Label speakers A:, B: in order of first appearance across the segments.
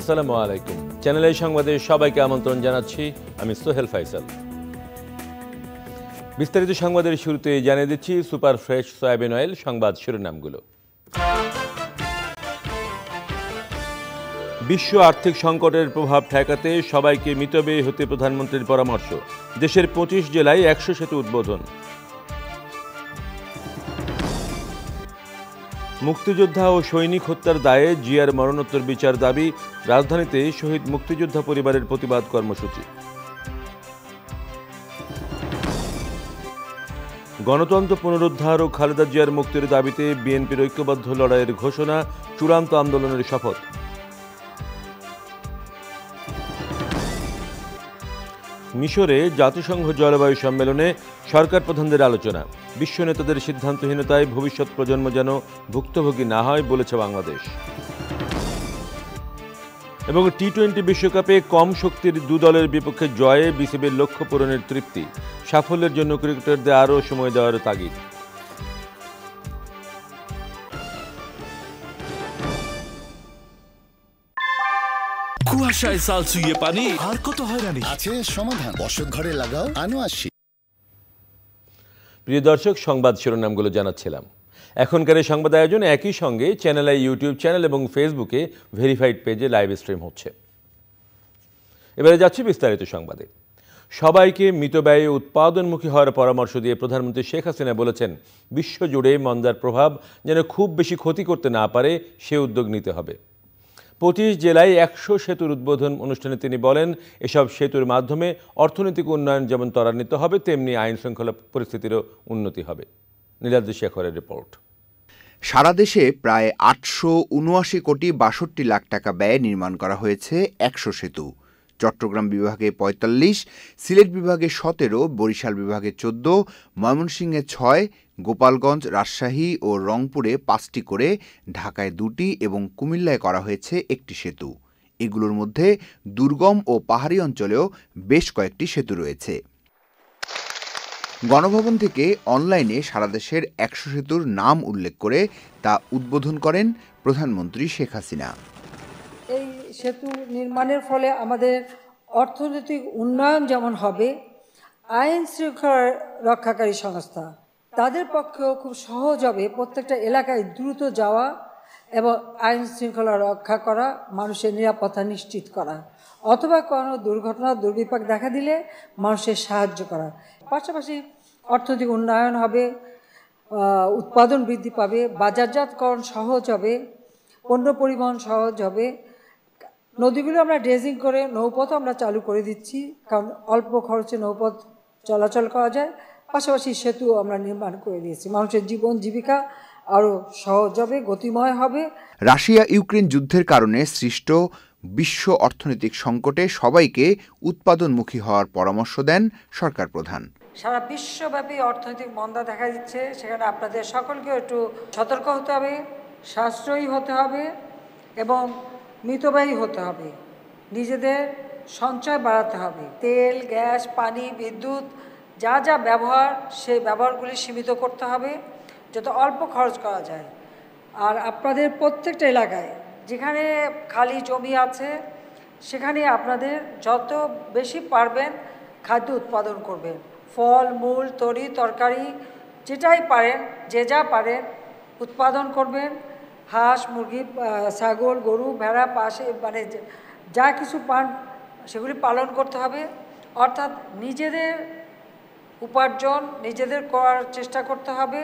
A: আসসালামু আলাইকুম। চ্যানেল এই সংবাদে সবাইকে আমন্ত্রণ জানাচ্ছি। আমি সোহেল ফাইসাল। বিস্তারিত সংবাদের শুরুতে জানিয়ে দিচ্ছি সুপার ফ্রেশ সয়াবিন অয়েল সংবাদ শিরোনামগুলো। বিশ্ব আর্থিক সংকটের প্রভাব ঠেকাতে সবাইকে মিতব্যয়ী হতে প্রধানমন্ত্রীর পরামর্শ। দেশের পঁচিশ জেলায় একশো সেতু উদ্বোধন। মুক্তিযোদ্ধা ও সৈনিক হত্যার দায়ে জিয়ার মরণোত্তর বিচার দাবি রাজধানীতে শহীদ মুক্তিযোদ্ধা পরিবারের প্রতিবাদ কর্মসূচি। গণতন্ত্র পুনরুদ্ধার ও খালেদা জিয়ার মুক্তির দাবিতে বিএনপির ঐক্যবদ্ধ লড়াইয়ের ঘোষণা চূড়ান্ত আন্দোলনের শপথ। মিশরে জাতিসংঘ জলবায়ু সম্মেলনে সরকার প্রধানদের আলোচনা। বিশ্ব নেতাদের সিদ্ধান্তহীনতায় ভবিষ্যৎ প্রজন্ম যেন ভুক্তভোগী না হয় বলেছে বাংলাদেশ। এবং টি টোয়েন্টি বিশ্বকাপে কম শক্তির দু দলের বিপক্ষে জয়ে বিসিবির লক্ষ্য পূরণের তৃপ্তি। সাফল্যের জন্য ক্রিকেটারদের আরও সময় দেওয়ার তাগিদ।
B: সাল চুইয়ে পানি আর কত হয়রানি।
C: আছে সমাধান। বসত ঘরে লাগাও আনো আসি।
A: প্রিয় দর্শক সংবাদ শিরোনামগুলো জানাচ্ছিলাম। এখনকার এই সংবাদ আয়োজন একই সঙ্গে চ্যানেলে ইউটিউব চ্যানেল এবং ফেসবুকে ভেরিফাইড পেজে লাইভ স্ট্রিম হচ্ছে। এবারে যাচ্ছি বিস্তারিত সংবাদে। সবাইকে মৃত মিতব্যয়ে উৎপাদনমুখী হওয়ার পরামর্শ দিয়ে প্রধানমন্ত্রী শেখ হাসিনা বলেছেন বিশ্বজুড়ে মন্দার প্রভাব যেন খুব বেশি ক্ষতি করতে না পারে সে উদ্যোগ নিতে হবে। পঁচিশ জেলায় একশো সেতুর উদ্বোধন অনুষ্ঠানে তিনি বলেন, এসব সেতুর মাধ্যমে অর্থনৈতিক উন্নয়ন যেমন ত্বরান্বিত হবে, তেমনি আইন শৃঙ্খলা পরিস্থিতিরও উন্নতি হবে। নীলাদ্রি শেখরের রিপোর্ট।
D: সারা দেশে প্রায় আটশো উনআশি কোটি বাষট্টি লাখ টাকা ব্যয়ে নির্মাণ করা হয়েছে একশো সেতু। চট্টগ্রাম বিভাগে পঁয়তাল্লিশ, সিলেট বিভাগে সতেরো, বরিশাল বিভাগে চোদ্দ, ময়মনসিংহে ছয়, গোপালগঞ্জ, রাজশাহী ও রংপুরে পাঁচটি করে, ঢাকায় দুটি এবং কুমিল্লায় করা হয়েছে একটি সেতু। এগুলোর মধ্যে দুর্গম ও পাহাড়ি অঞ্চলেও বেশ কয়েকটি সেতু রয়েছে। গণভবন থেকে অনলাইনে সারা দেশের একশো সেতুর নাম উল্লেখ করে তা উদ্বোধন করেন প্রধানমন্ত্রী শেখ হাসিনা।
E: এই সেতু নির্মাণের ফলে আমাদের অর্থনৈতিক উন্নয়ন যেমন হবে, আইন শৃঙ্খলা রক্ষাকারী সংস্থা তাদের পক্ষেও খুব সহজ হবে প্রত্যেকটা এলাকায় দ্রুত যাওয়া এবং আইন শৃঙ্খলা রক্ষা করা, মানুষের নিরাপত্তা নিশ্চিত করা অথবা কোনো দুর্ঘটনা, দুর্বিপাক দেখা দিলে মানুষের সাহায্য করা। পাশাপাশি অর্থনৈতিক উন্নয়ন হবে উৎপাদন বৃদ্ধি পাবে, বাজারজাতকরণ সহজ হবে, পণ্য পরিবহন সহজ হবে নদীগুলো আমরা ড্রেজিং করে নৌপথ আমরা চালু করে দিচ্ছি কারণ অল্প খরচে নৌপথ চলাচল করা যায়। পাশাপাশি সেতু আমরা নির্মাণ করে দিয়েছি। মানুষের জীবন জীবিকা আরও সহজ হবে গতিময় হবে।
D: রাশিয়া ইউক্রেন যুদ্ধের কারণে সৃষ্ট বিশ্ব অর্থনৈতিক সংকটে সবাইকে উৎপাদনমুখী হওয়ার পরামর্শ দেন সরকার প্রধান।
E: সারা বিশ্বব্যাপী অর্থনৈতিক মন্দা দেখা দিচ্ছে সেখানে আপনাদের সকলকে একটু সতর্ক হতে হবে সাশ্রয়ী হতে হবে এবং মিতব্যয়ী হতে হবে। নিজেদের সঞ্চয় বাড়াতে হবে। তেল, গ্যাস, পানি, বিদ্যুৎ, যা যা ব্যবহার, সেই ব্যবহারগুলি সীমিত করতে হবে, যত অল্প খরচ করা যায়। আর আপনাদের প্রত্যেকটা এলাকায়, যেখানে খালি জমি আছে, সেখানে আপনাদের যত বেশি পারবেন খাদ্য উৎপাদন করবেন। ফল, মূল, তরি, তরকারি, যেটাই পারেন, যে যা পারেন উৎপাদন করবেন। হাঁস, মুরগি ছাগল, গরু, ভেড়া, পাশে মানে যা কিছু পান, সেগুলি পালন করতে হবে। অর্থাৎ নিজেদের উপার্জন, নিজেদের করার চেষ্টা করতে হবে।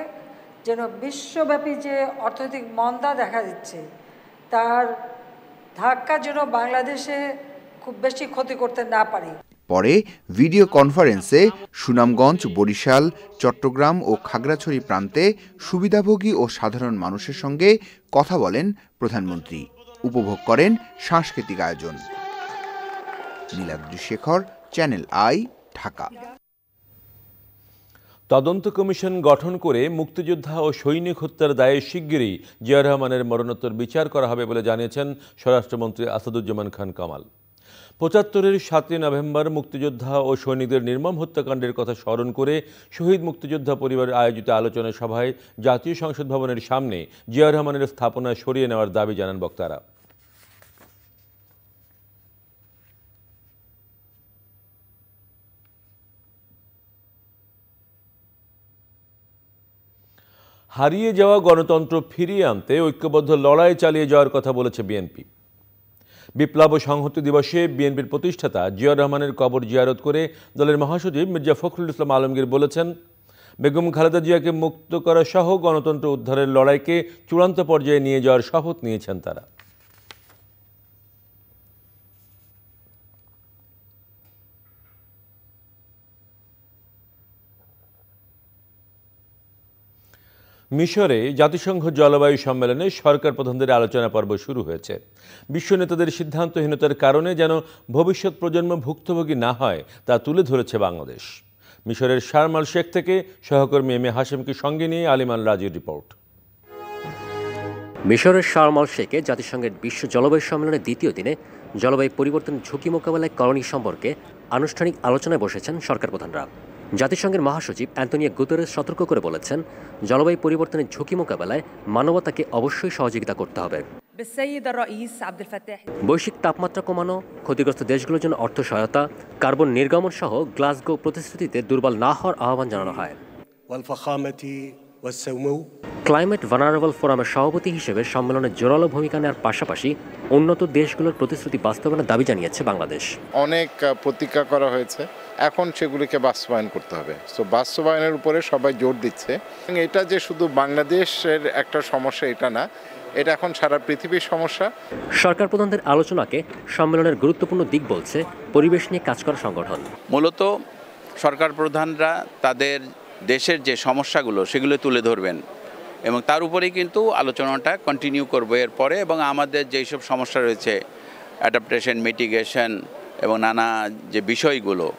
E: যেন বিশ্বব্যাপী যে অর্থনৈতিক মন্দা দেখা দিচ্ছে, তার ধাক্কা যেন বাংলাদেশে খুব বেশি ক্ষতি করতে না পারে।
D: পরে ভিডিও কনফারেন্সে সুনামগঞ্জ, বরিশাল, চট্টগ্রাম ও খাগড়াছড়ি প্রান্তে সুবিধাভোগী ও সাধারণ মানুষের সঙ্গে কথা বলেন প্রধানমন্ত্রী। উপভোগ করেন সাংস্কৃতিক আয়োজন। Shekhar channel I, Dhaka.
A: তদন্ত কমিশন গঠন করে মুক্তিযোদ্ধা ও সৈনিক হত্যার দায়ে শিগগিরই জিয়া রহমানের মরণোত্তর বিচার করা হবে বলে জানিয়েছেন স্বরাষ্ট্রমন্ত্রী আসাদুজ্জামান খান কামাল। পঁচাত্তরের সাতই নভেম্বর মুক্তিযোদ্ধা ও সৈনিকদের নির্মম হত্যাকাণ্ডের কথা স্মরণ করে শহীদ মুক্তিযোদ্ধা পরিবারের আয়োজিত আলোচনা সভায় জাতীয় সংসদ ভবনের সামনে জিয়া রহমানের স্থাপনা সরিয়ে নেওয়ার দাবি জানান বক্তারা। হারিয়ে যাওয়া গণতন্ত্র ফিরিয়ে আনতে ঐক্যবদ্ধ লড়াই চালিয়ে যাওয়ার কথা বলেছে বিএনপি। বিপ্লব ও সংহতি দিবসে বিএনপির প্রতিষ্ঠাতা জিয়াউর রহমানের কবর জিয়ারত করে দলের মহাসচিব মির্জা ফখরুল ইসলাম আলমগীর বলেছেন, বেগম খালেদা জিয়াকে মুক্ত করা সহ গণতন্ত্র উদ্ধারের লড়াইকে চূড়ান্ত পর্যায়ে নিয়ে যাওয়ার শপথ নিয়েছেন তারা। মিশরে জাতিসংঘ জলবায়ু সম্মেলনে সরকার প্রধানদের আলোচনা পর্ব শুরু হয়েছে। বিশ্ব নেতাদের সিদ্ধান্তহীনতার কারণে যেন ভবিষ্যৎ প্রজন্ম ভুক্তভোগী না হয়, তা তুলে ধরেছে বাংলাদেশ। মিশরের শারমাল শেখ থেকে সহকর্মী এম এ হাশেমকে সঙ্গে নিয়ে আলিমান রাজির রিপোর্ট।
F: মিশরের শারমাল শেখে জাতিসংঘের বিশ্ব জলবায়ু সম্মেলনের দ্বিতীয় দিনে জলবায়ু পরিবর্তন ঝুঁকি মোকাবেলায় করণীয় সম্পর্কে আনুষ্ঠানিক আলোচনায় বসেছেন সরকার প্রধানরা। জাতিসংঘের মহাসচিব অ্যান্টনিয়া গুতেরেস সতর্ক করে বলেছেন জলবায়ু পরিবর্তনের ঝুঁকি মোকাবেলায় মানবতাকে অবশ্যই সহযোগিতা করতে হবে। বৈশ্বিক তাপমাত্রা কমানো ক্ষতিগ্রস্ত দেশগুলোর জন্য অর্থ সহায়তা কার্বন নির্গমন সহ গ্লাসগো প্রতিশ্রুতিতে দুর্বল না হওয়ার আহ্বান জানানো হয়। ক্লাইমেট ভানারেবল ফোরামের সভাপতি হিসেবে সম্মেলনে জোরালো ভূমিকা নেওয়ার পাশাপাশি উন্নত দেশগুলোর প্রতিশ্রুতি বাস্তবায়নের দাবি জানিয়েছে বাংলাদেশ।
G: অনেক প্রতিজ্ঞা করা হয়েছে। এখন সেগুলিকে বাস্তবায়ন করতে হবে। সো বাস্তবায়নের উপরে সবাই জোর দিচ্ছে। এবং এটা যে শুধু বাংলাদেশের একটা সমস্যা এটা না এটা এখন সারা পৃথিবীর সমস্যা।
F: সরকার প্রধানদের আলোচনাকে সম্মেলনের গুরুত্বপূর্ণ দিক বলছে পরিবেশ নিয়ে কাজ করা সংগঠন।
H: মূলত সরকার প্রধানরা তাদের দেশের যে সমস্যাগুলো সেগুলো তুলে ধরবেন। এবং তার উপরেই কিন্তু আলোচনাটা কন্টিনিউ করব এরপরে এবং আমাদের যেই সব সমস্যা রয়েছে অ্যাডাপ্টেশন মিটিগেশন এবং নানা যে বিষয়গুলো,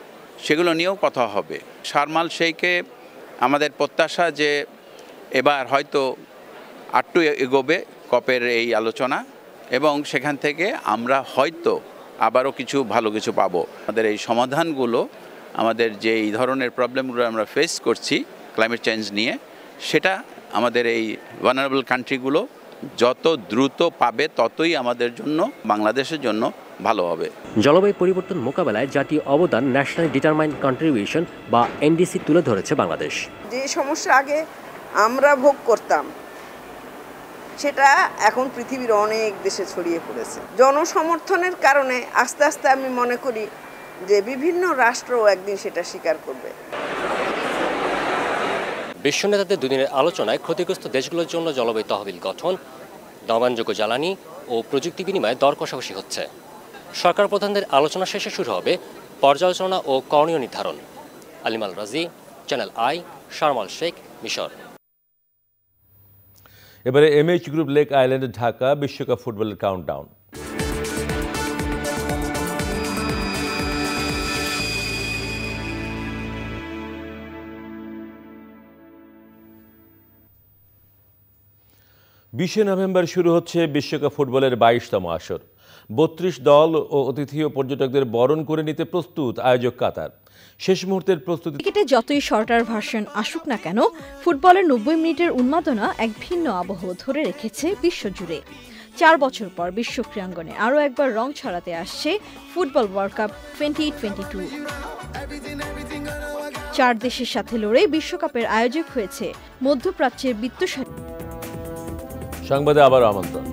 H: সেগুলো নিয়েও কথা হবে। শারমাল সেইকে আমাদের প্রত্যাশা যে এবার হয়তো আটটু এগোবে কপের এই আলোচনা এবং সেখান থেকে আমরা হয়তো আবারও কিছু ভালো কিছু পাবো। আমাদের এই সমাধানগুলো আমাদের যে এই ধরনের প্রবলেমগুলো আমরা ফেস করছি ক্লাইমেট চেঞ্জ নিয়ে সেটা আমাদের এই ভানারেবল কান্ট্রিগুলো যত দ্রুত পাবে ততই আমাদের জন্য বাংলাদেশের জন্য ভালো হবে।
F: জলবায়ু পরিবর্তন মোকাবেলায় জাতীয় অবদান ন্যাশনাল ডিটারমাইন্ড কন্ট্রিবিউশন বা এনডিসি তুলে ধরেছে বাংলাদেশ।
I: যে সমস্যা আগে আমরা ভোগ করতাম সেটা এখন পৃথিবীর অনেক দেশে ছড়িয়ে পড়েছে। জনসমর্থনের কারণে আস্তে আস্তে আমি মনে করি যে বিভিন্ন রাষ্ট্র একদিন সেটা স্বীকার করবে।
F: বিশ্ব নেতাদের দুদিনের আলোচনায় ক্ষতিগ্রস্ত দেশগুলোর জন্য জলবায়ু তহবিল গঠন নবায়নযোগ্য জ্বালানি ও প্রযুক্তি বিনিময়ে দর কষাকষি হচ্ছে। সরকার প্রধানদের আলোচনা শেষে শুরু হবে পর্যালোচনা ও করণীয় নির্ধারণ। আলিমাল রাজি চ্যানেল আই শারমাল শেখ মিশর।
A: এবারে এমএইচ গ্রুপ লেক আইল্যান্ডে ঢাকা বিশ্বকাপ ফুটবলের কাউন্টডাউন বিশে নভেম্বর শুরু হচ্ছে বিশ্বকাপ ফুটবলের বাইশতম আসর। বত্রিশ দল ও অতিথি ও পর্যটকদের বরণ করে নিতে প্রস্তুত আয়োজক কাতার। শেষ মুহূর্তের প্রস্তুতি
J: ক্রিকেটে যতই শর্টার ভার্সন আসুক না কেন, ফুটবলের নব্বই মিনিটের উন্মাদনা এক ভিন্ন আবহ ধরে রেখেছে বিশ্বজুড়ে। চার বছর পর বিশ্ব ক্রীড়াঙ্গনে আরও একবার রং ছড়াতে আসছে football world cup twenty twenty two চার দেশের সাথে লড়ে বিশ্বকাপের আয়োজক হয়েছে মধ্যপ্রাচ্যের বিত্তশালী
A: সংবাদে আবার আমন্ত্রণ।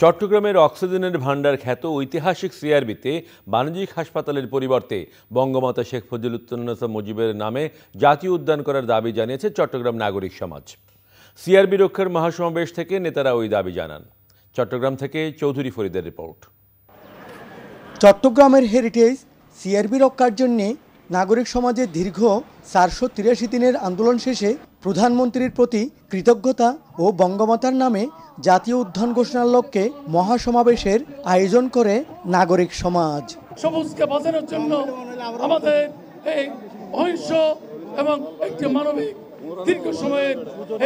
A: চট্টগ্রামের অক্সিজেনের ভাণ্ডার খ্যাত ঐতিহাসিক সিআরবিতে বাণিজ্যিক হাসপাতালের পরিবর্তে বঙ্গমাতা শেখ ফজিলুত্তনসা মুজিবের নামে জাতীয় উদ্যান করার দাবি জানিয়েছে চট্টগ্রাম নাগরিক সমাজ। সিআরবি রক্ষার মহাসমাবেশ থেকে নেতারা ওই দাবি জানান। চট্টগ্রাম থেকে চৌধুরী ফরিদের রিপোর্ট।
K: চট্টগ্রামের হেরিটেজ সিআরবি রক্ষার জন্যে নাগরিক সমাজের দীর্ঘ চারশো তিরাশি দিনের আন্দোলন শেষে প্রধানমন্ত্রীর প্রতি কৃতজ্ঞতা ও বঙ্গমাতার নামে জাতীয় উদ্যান ঘোষণার লক্ষ্যে মহাসমাবেশের আয়োজন করে নাগরিক সমাজ।
L: সবুজকে বাঁচানোর জন্য আমাদের এই অহিংস এবং একটি মানবিক দীর্ঘ সময়ের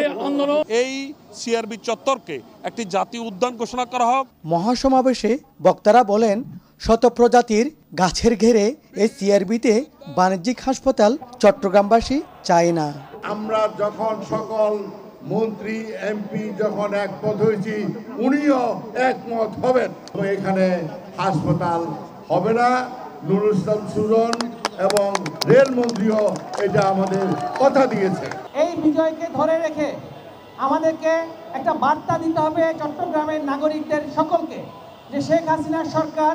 L: এই আন্দোলন।
B: এই সিআরবি চত্বরকে একটি জাতীয় উদ্যান ঘোষণা করা হোক।
K: মহাসমাবেশে বক্তারা বলেন শত প্রজাতির গাছের ঘেরে এই সিআরবিতে বাণিজ্যিক হাসপাতাল চট্টগ্রামবাসী চায় না।
M: আমরা যখন সকল মন্ত্রী এমপি যখন একমত হয়েছি উনিও একমত হবেন। তো এখানে হাসপাতাল হবে না নুরুল ইসলাম সুজন এবং রেলমন্ত্রীও এটা আমাদের কথা দিয়েছে।
N: এই বিজয়কে ধরে রেখে আমাদেরকে একটা বার্তা দিতে হবে চট্টগ্রামের নাগরিকদের সকলকে যে শেখ হাসিনার সরকার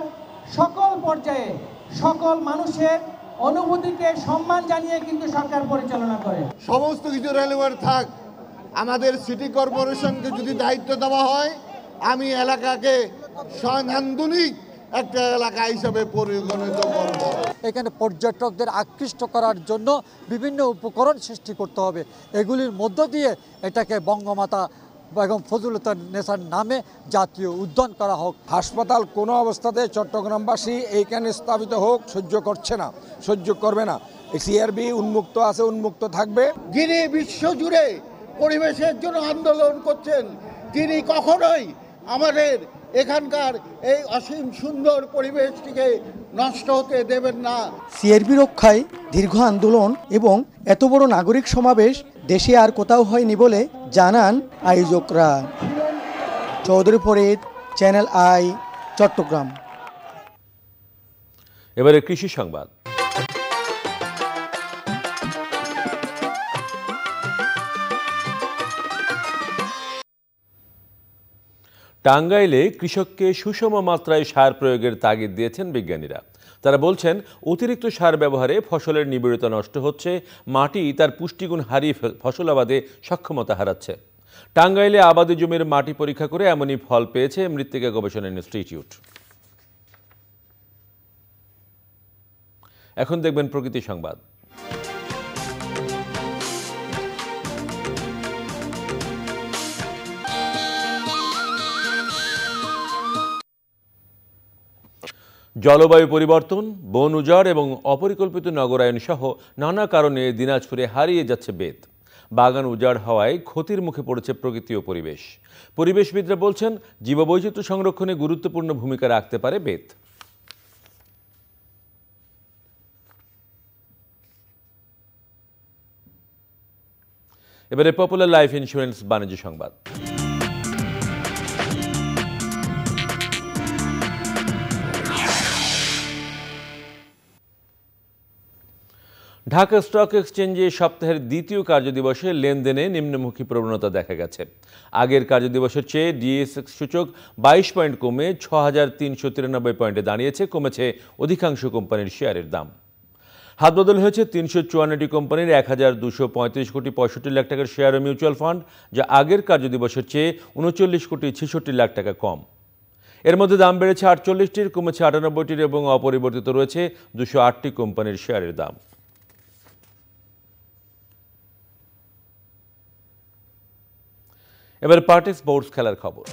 N: সকল পর্যায়ে সকল মানুষের অনুভূতিকে সম্মান জানিয়ে কিন্তু সরকার পরিচালনা করে।
M: সমস্ত কিছু রেলওয়ের থাক। আমাদের সিটি কর্পোরেশনকে যদি দায়িত্ব দেওয়া হয় আমি এলাকাকে নান্দনিক একটা এলাকা হিসাবে পরিগণিত করব।
O: এখানে পর্যটকদের আকৃষ্ট করার জন্য বিভিন্ন উপকরণ সৃষ্টি করতে হবে। এগুলির মধ্য দিয়ে এটাকে বঙ্গমাতা বেগম ফজলুতার নেসার নামে জাতীয় উদ্যান করা হোক।
P: হাসপাতাল কোনো অবস্থাতে চট্টগ্রামবাসী এইখানে স্থাপিত হোক সহ্য করছে না সহ্য করবে না। সিআরবি উন্মুক্ত আছে উন্মুক্ত থাকবে।
M: যিনি বিশ্বজুড়ে পরিবেশের জন্য আন্দোলন করছেন তিনি কখনোই আমাদের এখানকার এই অসীম সুন্দর পরিবেশটিকে নষ্ট হতে দেবেন না।
K: সিআরবি রক্ষায় দীর্ঘ আন্দোলন এবং এত বড় নাগরিক সমাবেশ দেশে আর কোথাও হয়নি বলে জানান আয়োজকরা। Chowdhury Farid channel I Chattogram.
A: এবারে কৃষি সংবাদ। টাঙ্গাইলে কৃষককে সুষম মাত্রায় সার প্রয়োগের তাগিদ দিয়েছেন বিজ্ঞানীরা। তারা বলছেন, অতিরিক্ত সার ব্যবহারে ফসলের নিবিড়তা নষ্ট হচ্ছে, মাটি তার পুষ্টিগুণ হারিয়ে ফসল আবাদে সক্ষমতা হারাচ্ছে। টাঙ্গাইলে আবাদি জমির মাটি পরীক্ষা করে এমনই ফল পেয়েছে মৃত্তিকা গবেষণা ইনস্টিটিউট। এখন দেখবেন প্রকৃতি সংবাদ। জলবায়ু পরিবর্তন, বন উজাড় এবং অপরিকল্পিত নগরায়ন সহ নানা কারণে দিনাজপুরে হারিয়ে যাচ্ছে বেত বাগান উজাড় হওয়ায় ক্ষতির মুখে পড়েছে প্রকৃতি ও পরিবেশ। পরিবেশবিদরা বলছেন, জীববৈচিত্র্য সংরক্ষণে গুরুত্বপূর্ণ ভূমিকা রাখতে পারে বেত এবারে পপুলার লাইফ ইন্স্যুরেন্স বাণিজ্য সংবাদ। ঢাকা স্টক এক্সচেঞ্জে সপ্তাহের দ্বিতীয় কার্যদিবসে লেনদেনে নিম্নমুখী প্রবণতা দেখা গেছে। আগের কার্যদিবসের চেয়ে ডিএসএক্স সূচক বাইশ পয়েন্ট কমে ছ হাজার তিনশো তিরানব্বই পয়েন্টে দাঁড়িয়েছে, কমেছে অধিকাংশ কোম্পানির শেয়ারের দাম। হাতবদল হয়েছে তিনশো চুয়ান্নটি কোম্পানির এক হাজার দুশো পঁয়ত্রিশ কোটি পঁয়ষট্টি লাখ টাকার শেয়ার ও মিউচুয়াল ফান্ড, যা আগের কার্যদিবসের চেয়ে উনচল্লিশ কোটি ছেষট্টি লাখ টাকা কম। এর মধ্যে দাম বেড়েছে আটচল্লিশটির, কমেছে আটানব্বইটির এবং অপরিবর্তিত রয়েছে দুশো আটটি কোম্পানির শেয়ারের দাম। এবার পার্টি স্পোর্টস খেলার খবর।